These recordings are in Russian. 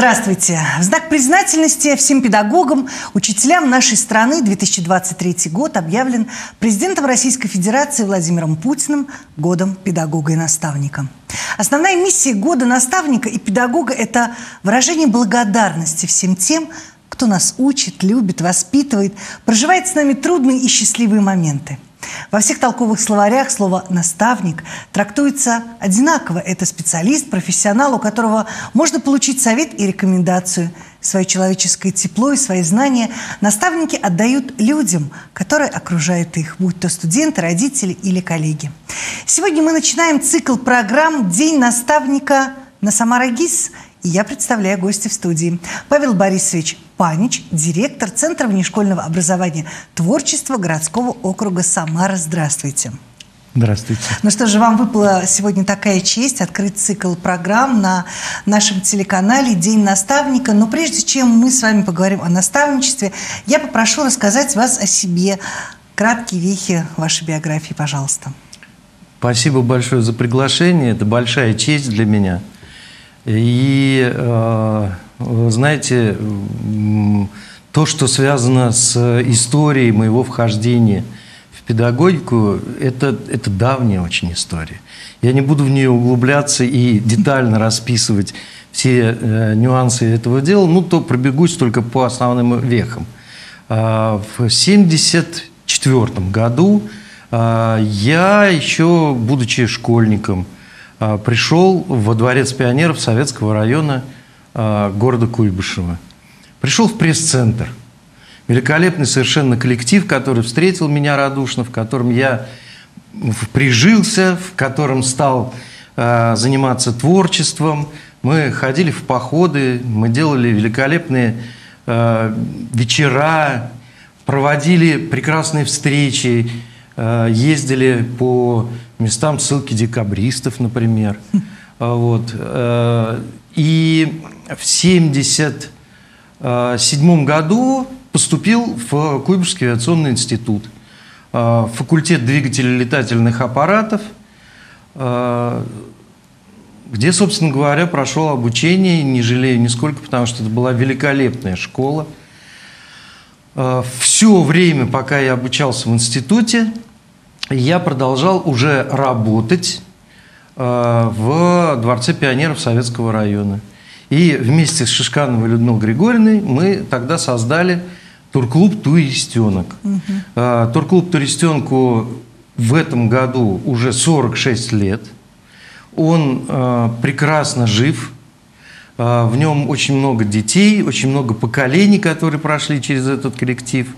Здравствуйте. В знак признательности всем педагогам, учителям нашей страны 2023 год объявлен президентом Российской Федерации Владимиром Путиным годом педагога и наставника. Основная миссия года наставника и педагога – это выражение благодарности всем тем, кто нас учит, любит, воспитывает, проживает с нами трудные и счастливые моменты – во всех толковых словарях слово «наставник» трактуется одинаково. Это специалист, профессионал, у которого можно получить совет и рекомендацию. Свое человеческое тепло и свои знания наставники отдают людям, которые окружают их, будь то студенты, родители или коллеги. Сегодня мы начинаем цикл программ «День наставника» на Самара ГИС – и я представляю гостя в студии. Павел Борисович Панич, директор Центра внешкольного образования творчества городского округа Самара. Здравствуйте. Здравствуйте. Ну что же, вам выпала сегодня такая честь открыть цикл программ на нашем телеканале «День наставника». Но прежде чем мы с вами поговорим о наставничестве, я попрошу рассказать вас о себе. Краткие вехи вашей биографии, пожалуйста. Спасибо большое за приглашение. Это большая честь для меня – и, э, знаете, то, что связано с историей моего вхождения в педагогику, это, это давняя очень история. Я не буду в нее углубляться и детально расписывать все э, нюансы этого дела, ну, то пробегусь только по основным вехам. Э, в 1974 году э, я еще, будучи школьником, а, пришел во дворец пионеров Советского района а, города Куйбышева. Пришел в пресс-центр. Великолепный совершенно коллектив, который встретил меня радушно, в котором я прижился, в котором стал а, заниматься творчеством. Мы ходили в походы, мы делали великолепные вечера, проводили прекрасные встречи, ездили по местам ссылки декабристов, например. А, вот. Э, и в 1977 году поступил в Куйбышевский авиационный институт, э, факультет двигателей летательных аппаратов, э, где, собственно говоря, прошел обучение, не жалею нисколько, потому что это была великолепная школа. Все время, пока я обучался в институте, я продолжал уже работать э, в Дворце пионеров Советского района. И вместе с Шишкановой Людмилой Григорьевной мы тогда создали турклуб «Туристенок». Угу. Турклуб «Туристенку» в этом году уже 46 лет. Он э, прекрасно жив. В нем очень много детей, очень много поколений, которые прошли через этот коллектив –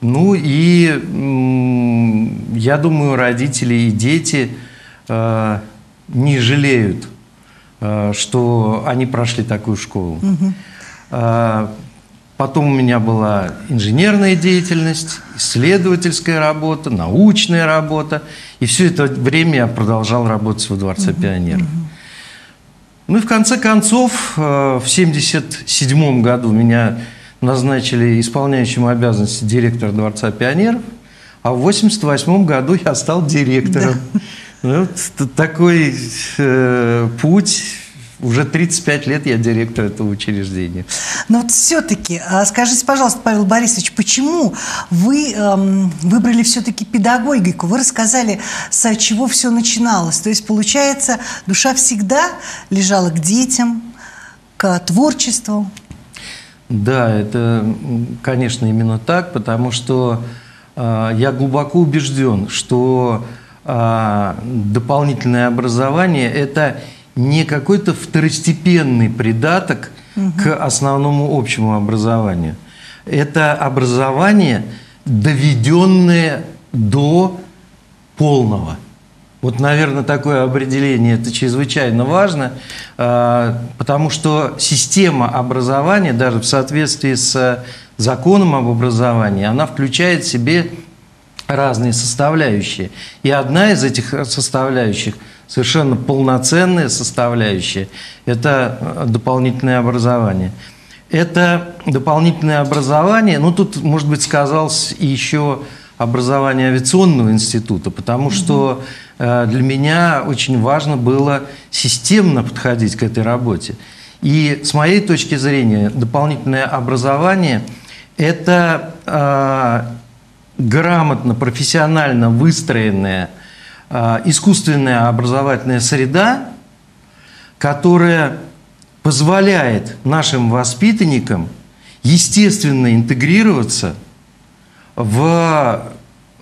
ну и я думаю, родители и дети э, не жалеют, э, что они прошли такую школу. Угу. Потом у меня была инженерная деятельность, исследовательская работа, научная работа. И все это время я продолжал работать во Дворце угу, пионеров. Угу. Ну и в конце концов, в 1977 году меня назначили исполняющим обязанности директора Дворца пионеров, а в 1988 году я стал директором. Да. Ну, вот такой э, путь уже 35 лет я директор этого учреждения. Но вот все-таки, а скажите, пожалуйста, Павел Борисович, почему вы эм, выбрали все-таки педагогику? Вы рассказали, с чего все начиналось. То есть, получается, душа всегда лежала к детям, к творчеству. Да, это, конечно, именно так, потому что э, я глубоко убежден, что э, дополнительное образование – это не какой-то второстепенный придаток угу. к основному общему образованию. Это образование, доведенное до полного – вот, наверное, такое определение это чрезвычайно важно, а, потому что система образования, даже в соответствии с законом об образовании, она включает в себе разные составляющие. И одна из этих составляющих, совершенно полноценная составляющая, это дополнительное образование. Это дополнительное образование, ну тут, может быть, сказалось еще образование авиационного института, потому что э, для меня очень важно было системно подходить к этой работе. И с моей точки зрения, дополнительное образование – это э, грамотно, профессионально выстроенная э, искусственная образовательная среда, которая позволяет нашим воспитанникам естественно интегрироваться в,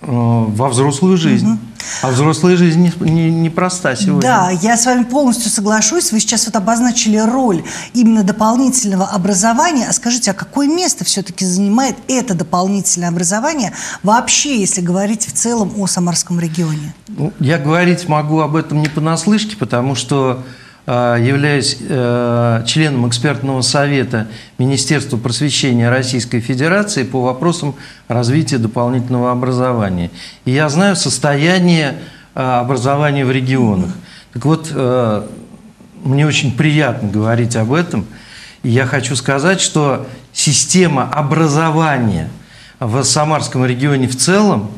э, во взрослую жизнь. Угу. А взрослая жизнь непроста не, не проста сегодня. Да, я с вами полностью соглашусь. Вы сейчас вот обозначили роль именно дополнительного образования. А скажите, а какое место все-таки занимает это дополнительное образование вообще, если говорить в целом о Самарском регионе? Ну, я говорить могу об этом не понаслышке, потому что являюсь э, членом экспертного совета Министерства просвещения Российской Федерации по вопросам развития дополнительного образования. И я знаю состояние э, образования в регионах. Так вот, мне очень приятно говорить об этом. И я хочу сказать, что система образования в Самарском регионе в целом,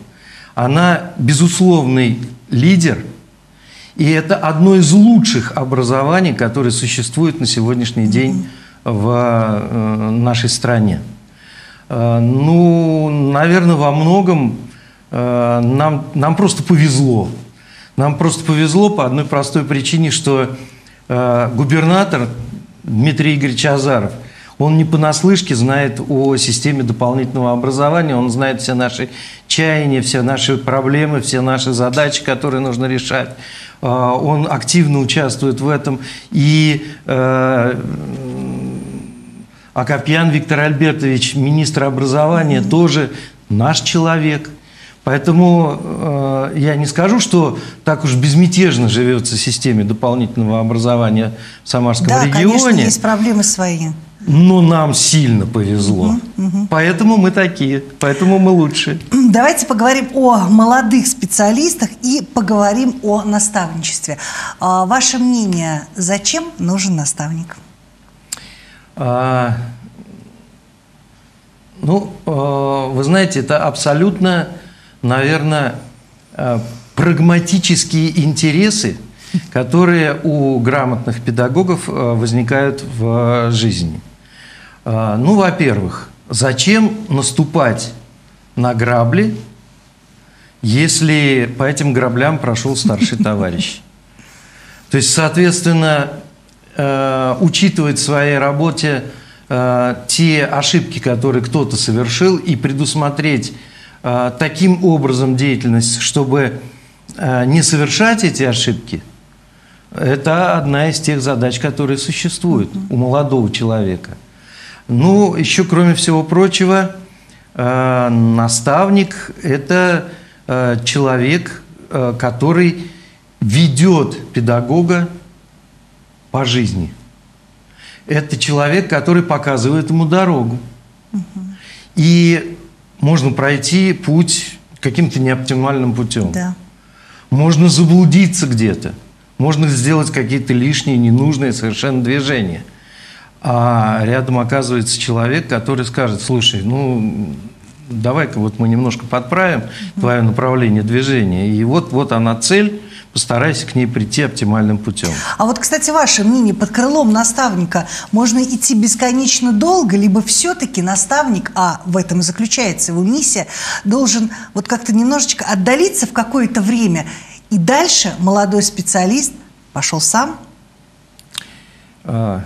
она безусловный лидер, и это одно из лучших образований, которое существует на сегодняшний день в э, нашей стране. Э, ну, наверное, во многом э, нам, нам просто повезло. Нам просто повезло по одной простой причине, что губернатор Дмитрий Игоревич Азаров – он не понаслышке знает о системе дополнительного образования, он знает все наши чаяния, все наши проблемы, все наши задачи, которые нужно решать. А, он активно участвует в этом. И э, Акопьян Виктор Альбертович, министр образования, тоже наш человек. Поэтому э, я не скажу, что так уж безмятежно живется в системе дополнительного образования в Самарском да, регионе. Да, конечно, есть проблемы свои. Но нам сильно повезло. Угу, угу. Поэтому мы такие, поэтому мы лучшие. Давайте поговорим о молодых специалистах и поговорим о наставничестве. А, ваше мнение, зачем нужен наставник? А, ну, а, вы знаете, это абсолютно, наверное, а, прагматические интересы, которые у грамотных педагогов возникают в жизни. А, ну, во-первых, зачем наступать на грабли, если по этим граблям прошел старший товарищ? То есть, соответственно, э, учитывать в своей работе э, те ошибки, которые кто-то совершил, и предусмотреть э, таким образом деятельность, чтобы не совершать эти ошибки, это одна из тех задач, которые существуют у молодого человека – ну, еще, кроме всего прочего, э, наставник – это э, человек, э, который ведет педагога по жизни. Это человек, который показывает ему дорогу. И можно пройти путь каким-то неоптимальным путем. Да. Можно заблудиться где-то. Можно сделать какие-то лишние, ненужные совершенно движения – а рядом оказывается человек, который скажет, слушай, ну, давай-ка вот мы немножко подправим твое направление движения, и вот, вот она цель, постарайся к ней прийти оптимальным путем. А вот, кстати, ваше мнение, под крылом наставника можно идти бесконечно долго, либо все-таки наставник, а в этом и заключается его миссия, должен вот как-то немножечко отдалиться в какое-то время, и дальше молодой специалист пошел сам? А,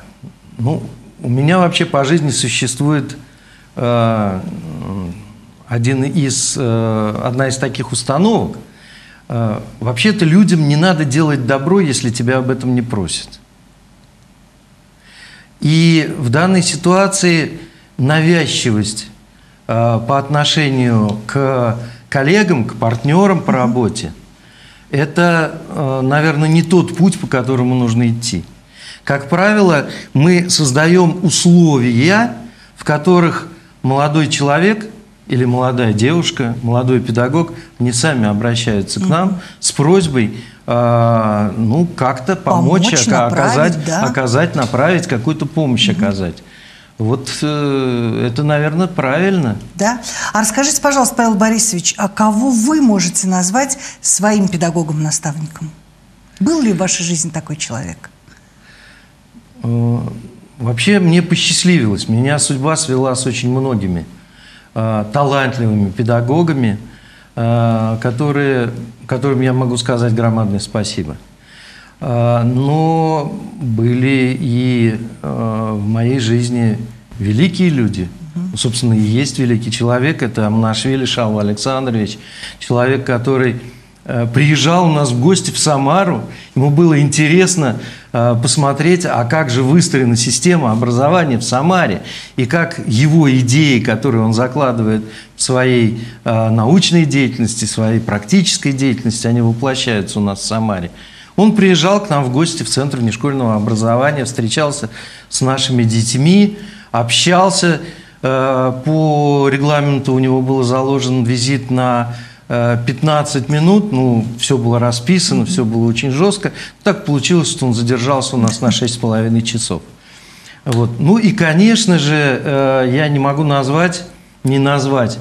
ну, у меня вообще по жизни существует э, один из, э, одна из таких установок. Э, вообще-то людям не надо делать добро, если тебя об этом не просят. И в данной ситуации навязчивость э, по отношению к коллегам, к партнерам по работе, это, э, наверное, не тот путь, по которому нужно идти. Как правило, мы создаем условия, в которых молодой человек или молодая девушка, молодой педагог, они сами обращаются к нам с просьбой э, ну, как-то помочь, помочь оказать, да. оказать, направить, какую-то помощь угу. оказать. Вот э, это, наверное, правильно. Да. А расскажите, пожалуйста, Павел Борисович, а кого вы можете назвать своим педагогом-наставником? Был ли в вашей жизни такой человек? Э, вообще мне посчастливилось. Меня судьба свела с очень многими э, талантливыми педагогами, э, которые, которым я могу сказать громадное спасибо. Но были и в моей жизни великие люди. Собственно, и есть великий человек. Это Амнашвили Шау Александрович. Человек, который приезжал у нас в гости в Самару, ему было интересно э, посмотреть, а как же выстроена система образования в Самаре, и как его идеи, которые он закладывает в своей э, научной деятельности, своей практической деятельности, они воплощаются у нас в Самаре. Он приезжал к нам в гости в Центр внешкольного образования, встречался с нашими детьми, общался. По регламенту у него был заложен визит на 15 минут, ну, все было расписано, все было очень жестко. Так получилось, что он задержался у нас на 6,5 часов. Вот. Ну и, конечно же, э, я не могу назвать, не назвать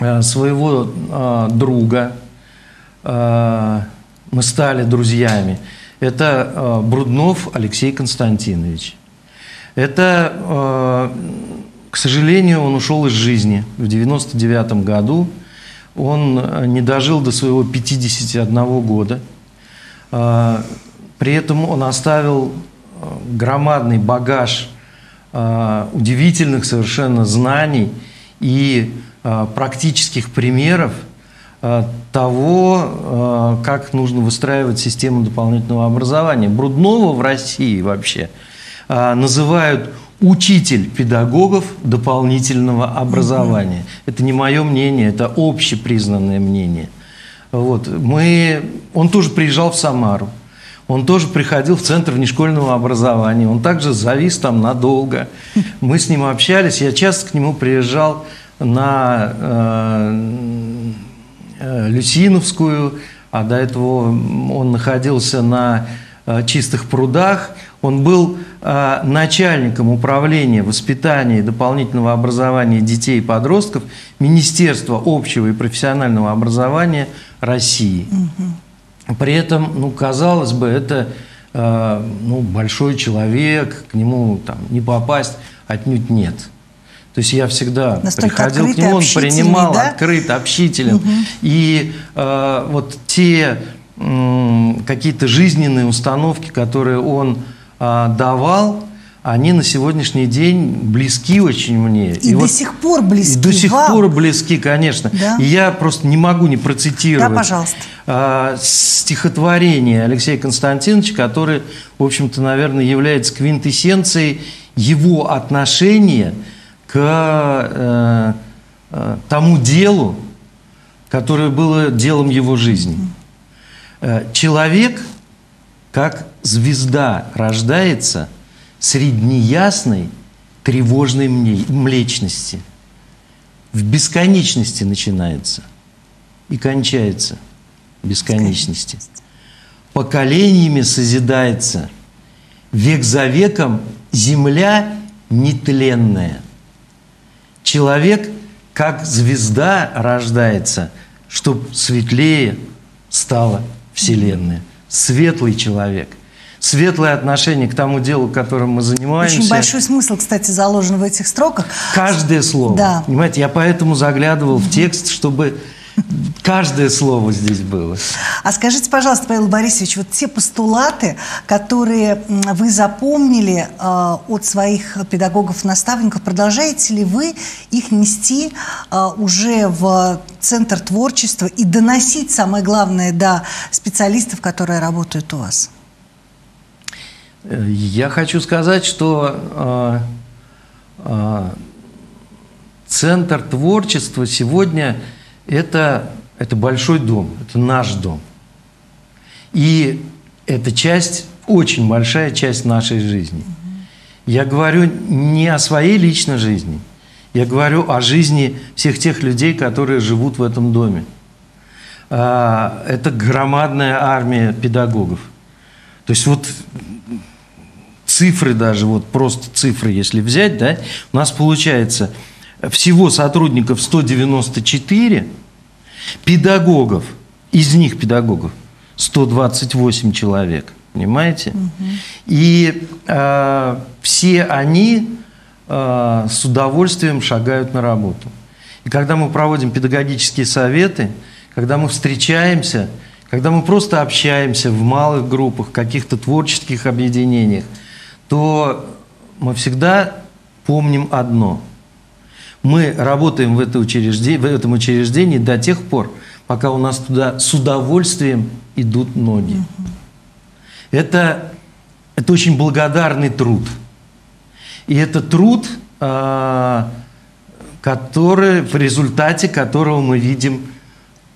э, своего э, друга. Мы стали друзьями. Это Бруднов Алексей Константинович. Это, к сожалению, он ушел из жизни в 99 году он э, не дожил до своего 51 года. А, при этом он оставил э, громадный багаж а, удивительных совершенно знаний и а, практических примеров того, как нужно выстраивать систему дополнительного образования. Бруднова в России вообще называют учитель педагогов дополнительного образования. Это не мое мнение, это общепризнанное мнение. Вот. Мы... Он тоже приезжал в Самару. Он тоже приходил в Центр внешкольного образования. Он также завис там надолго. Мы с ним общались. Я часто к нему приезжал на э, э, Люсиновскую, а до этого он находился на э, Чистых прудах. Он был начальником управления воспитания и дополнительного образования детей и подростков Министерства общего и профессионального образования России. Угу. При этом, ну, казалось бы, это э, ну, большой человек, к нему там, не попасть отнюдь нет. То есть я всегда Настолько приходил к нему, он принимал да? открыто, общителен. Угу. И э, вот те э, какие-то жизненные установки, которые он давал, они на сегодняшний день близки очень мне. И, и до вот, сих пор близки. И до сих Вау. пор близки, конечно. Да? И я просто не могу не процитировать да, пожалуйста. А, стихотворение Алексея Константиновича, которое, в общем-то, наверное, является квинтэссенцией его отношения к э, э, тому делу, которое было делом его жизни. Э, человек – как звезда рождается среди неясной, тревожной млечности. В бесконечности начинается и кончается бесконечности. Поколениями созидается, век за веком земля нетленная. Человек, как звезда, рождается, чтобы светлее стала Вселенная светлый человек, светлое отношение к тому делу, которым мы занимаемся. Очень большой смысл, кстати, заложен в этих строках. Каждое слово. Да. Понимаете, я поэтому заглядывал в текст, чтобы Каждое слово здесь было. А скажите, пожалуйста, Павел Борисович, вот те постулаты, которые вы запомнили э, от своих педагогов-наставников, продолжаете ли вы их нести э, уже в Центр творчества и доносить, самое главное, до специалистов, которые работают у вас? Я хочу сказать, что э, э, Центр творчества сегодня – это, это большой дом, это наш дом. И это часть, очень большая часть нашей жизни. Я говорю не о своей личной жизни, я говорю о жизни всех тех людей, которые живут в этом доме. А, это громадная армия педагогов. То есть вот цифры даже, вот просто цифры, если взять, да, у нас получается всего сотрудников 194, Педагогов, из них педагогов 128 человек. Понимаете? Угу. И э, все они э, с удовольствием шагают на работу. И когда мы проводим педагогические советы, когда мы встречаемся, когда мы просто общаемся в малых группах, каких-то творческих объединениях, то мы всегда помним одно. Мы работаем в, это в этом учреждении до тех пор, пока у нас туда с удовольствием идут ноги. Угу. Это, это очень благодарный труд. И это труд, а, который, в результате которого мы видим,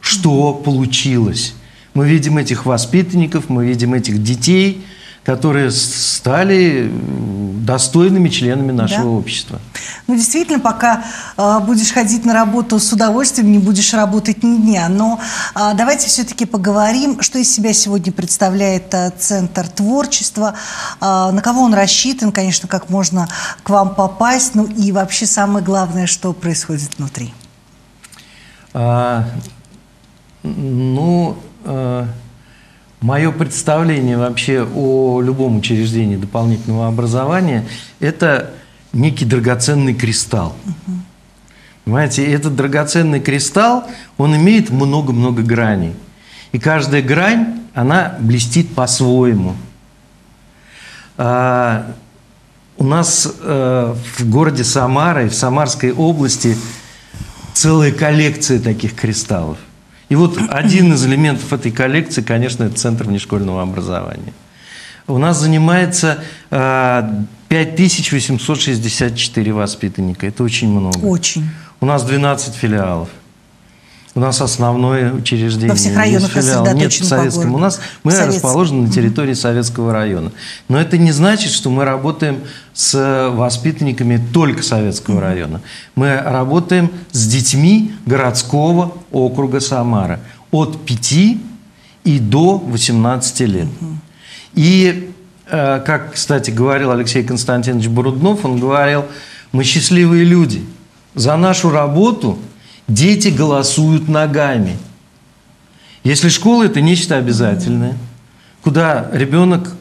что получилось. Мы видим этих воспитанников, мы видим этих детей, которые стали достойными членами нашего да? общества. Ну, действительно, пока э, будешь ходить на работу с удовольствием, не будешь работать ни дня. Но э, давайте все-таки поговорим, что из себя сегодня представляет э, Центр творчества, э, на кого он рассчитан, конечно, как можно к вам попасть, ну и вообще самое главное, что происходит внутри. А, ну... А... Мое представление вообще о любом учреждении дополнительного образования – это некий драгоценный кристалл. Понимаете, этот драгоценный кристалл, он имеет много-много граней. И каждая грань, она блестит по-своему. А, у нас а, в городе Самара и в Самарской области целая коллекция таких кристаллов – и вот один из элементов этой коллекции, конечно, это Центр внешкольного образования. У нас занимается 5864 а, воспитанника. Это очень много. Очень. У нас 12 филиалов. У нас основное учреждение. Во всех районах филиал. Нет, в Советском. У нас мы Советском. расположены на территории. Советского района. Но это не значит, что мы работаем с воспитанниками только Советского mm-hmm. района. Мы работаем с детьми городского округа Самара от 5 и до 18 лет. Mm-hmm. И, э, как, кстати, говорил Алексей Константинович Буруднов, он говорил, мы счастливые люди. За нашу работу – Дети голосуют ногами. Если школа – это нечто обязательное, куда ребенок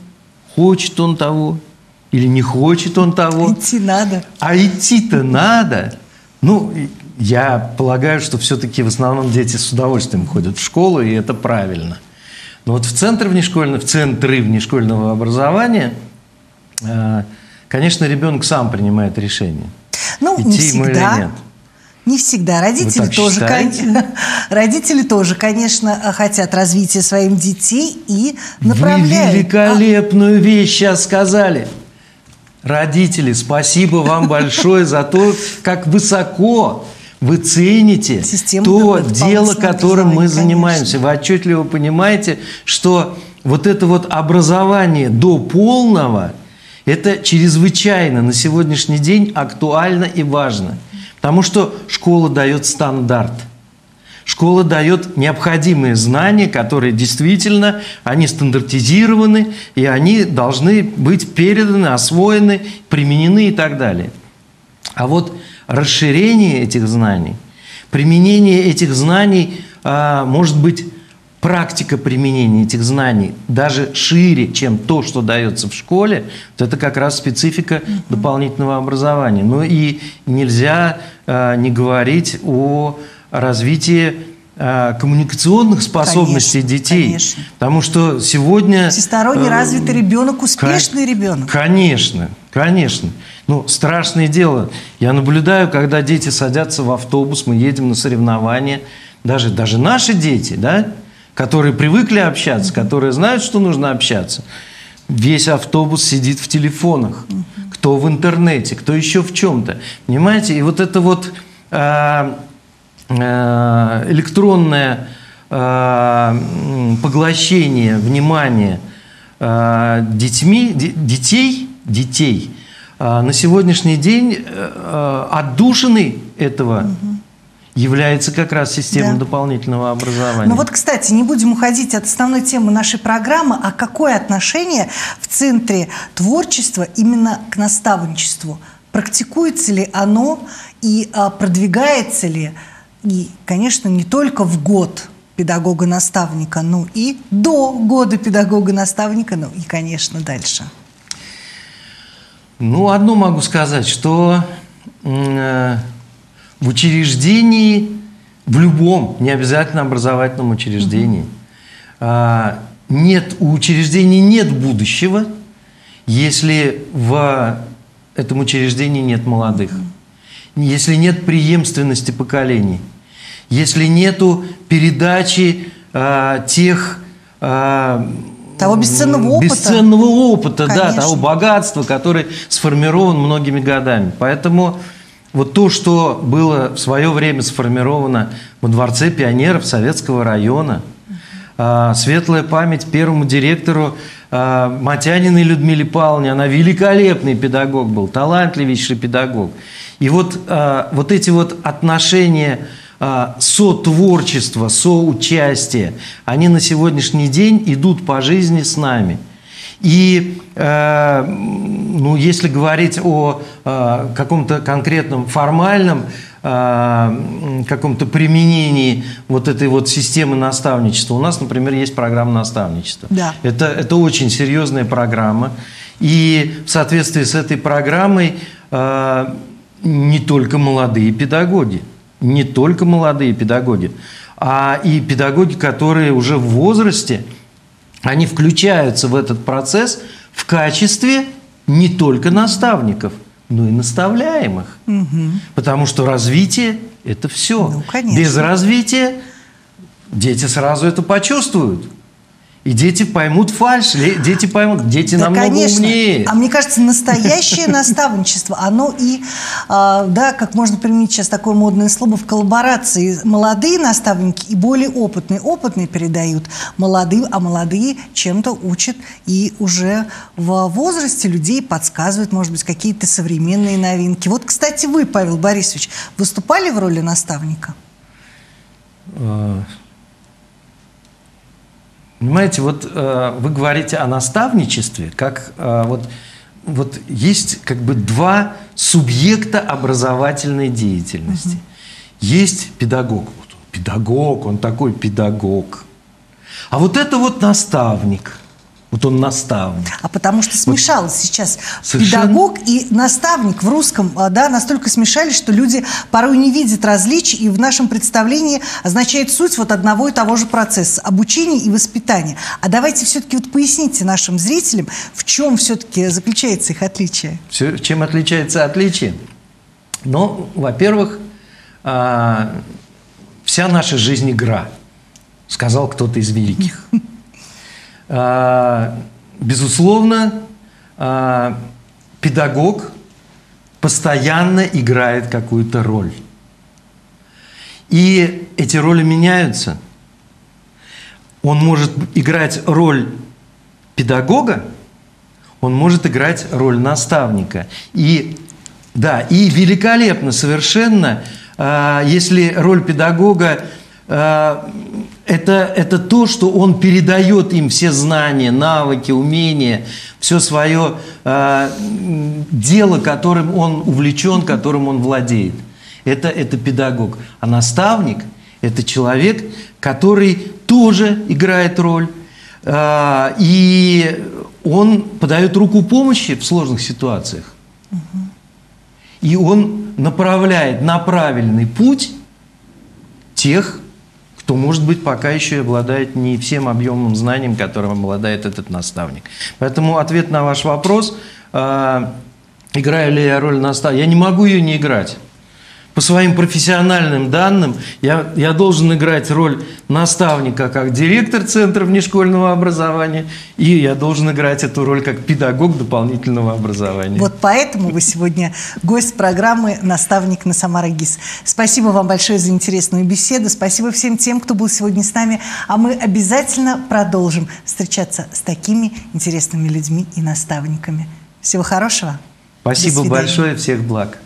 хочет он того или не хочет он того. Идти надо. А идти-то надо. Ну, я полагаю, что все-таки в основном дети с удовольствием ходят в школу, и это правильно. Но вот в центр внешкольного, в центры внешкольного образования, э, конечно, ребенок сам принимает решение. Ну, идти не всегда. ему или нет. Не всегда. Родители тоже, кон... родители тоже, конечно, хотят развития своих детей и направляют. Вы великолепную вещь сейчас сказали. Родители, спасибо вам большое за то, как высоко вы цените Система то дело, которым мы занимаемся. Вы отчетливо понимаете, что вот это вот образование до полного, это чрезвычайно на сегодняшний день актуально и важно – Потому что школа дает стандарт. Школа дает необходимые знания, которые действительно, они стандартизированы, и они должны быть переданы, освоены, применены и так далее. А вот расширение этих знаний, применение этих знаний а, может быть практика применения этих знаний даже шире, чем то, что дается в школе, то это как раз специфика дополнительного образования. Ну и нельзя э, не говорить о развитии э, коммуникационных способностей конечно, детей. Конечно. Потому что сегодня... Всесторонне э, развитый ребенок, успешный ребенок. Конечно, конечно. Ну, страшное дело. Я наблюдаю, когда дети садятся в автобус, мы едем на соревнования, даже, даже наши дети, да, которые привыкли общаться, которые знают, что нужно общаться. Весь автобус сидит в телефонах, кто в интернете, кто еще в чем-то. Понимаете? И вот это вот э, э, электронное э, поглощение внимания э, детьми, детей, детей э, на сегодняшний день э, отдушины этого угу является как раз система да. дополнительного образования. Ну вот, кстати, не будем уходить от основной темы нашей программы, а какое отношение в Центре творчества именно к наставничеству? Практикуется ли оно и а, продвигается ли? И, конечно, не только в год педагога-наставника, ну и до года педагога-наставника, ну и, конечно, дальше? Ну, одно могу сказать, что э, в учреждении, в любом, не обязательно образовательном учреждении, э, нет, у учреждений нет будущего, если в этом учреждении нет молодых, если нет преемственности поколений, если нету передачи э, тех э, того бесценного опыта. Бесценного опыта, Конечно. да, того богатства, который сформирован многими годами. Поэтому вот то, что было в свое время сформировано во Дворце пионеров Советского района, а, светлая память первому директору а, Матяниной Людмиле Павловне, она великолепный педагог был, талантливейший педагог. И вот, а, вот эти вот отношения а, сотворчество, соучастие, они на сегодняшний день идут по жизни с нами. И э, ну, если говорить о э, каком-то конкретном формальном э, каком-то применении вот этой вот системы наставничества, у нас, например, есть программа наставничества. Да. Это, это очень серьезная программа. И в соответствии с этой программой э, не только молодые педагоги – не только молодые педагоги, а и педагоги, которые уже в возрасте, они включаются в этот процесс в качестве не только наставников, но и наставляемых. Угу. Потому что развитие – это все. Ну, Без развития дети сразу это почувствуют. И дети поймут фальш, дети поймут, дети да, намного конечно. умнее. А мне кажется, настоящее наставничество, оно и, а, да, как можно применить сейчас такое модное слово, в коллаборации молодые наставники и более опытные. Опытные передают молодым, а молодые чем-то учат и уже в возрасте людей подсказывают, может быть, какие-то современные новинки. Вот, кстати, вы, Павел Борисович, выступали в роли наставника? Понимаете, вот э, вы говорите о наставничестве, как э, вот, вот есть как бы два субъекта образовательной деятельности. Угу. Есть педагог. Вот педагог, он такой педагог. А вот это вот наставник – вот он наставник. А потому что смешалось вот. сейчас Совершенно... педагог и наставник в русском, а, да, настолько смешались, что люди порой не видят различий, и в нашем представлении означает суть вот одного и того же процесса – обучения и воспитания. А давайте все-таки вот поясните нашим зрителям, в чем все-таки заключается их отличие. Все, чем отличается отличие? Ну, во-первых, а, вся наша жизнь игра, сказал кто-то из великих. А, безусловно, а, педагог постоянно играет какую-то роль. И эти роли меняются. Он может играть роль педагога, он может играть роль наставника. И да, и великолепно совершенно, а, если роль педагога это, это то, что он передает им все знания, навыки, умения, все свое э, дело, которым он увлечен, которым он владеет. Это, это педагог. А наставник – это человек, который тоже играет роль. Э, и он подает руку помощи в сложных ситуациях. И он направляет на правильный путь тех, кто, может быть, пока еще обладает не всем объемом знанием, которым обладает этот наставник. Поэтому ответ на ваш вопрос, э, играю ли я роль наставника, я не могу ее не играть по своим профессиональным данным я, я должен играть роль наставника как директор Центра внешкольного образования, и я должен играть эту роль как педагог дополнительного образования. Вот поэтому вы сегодня гость программы «Наставник на Самара ГИС». Спасибо вам большое за интересную беседу. Спасибо всем тем, кто был сегодня с нами. А мы обязательно продолжим встречаться с такими интересными людьми и наставниками. Всего хорошего. Спасибо большое. Всех благ.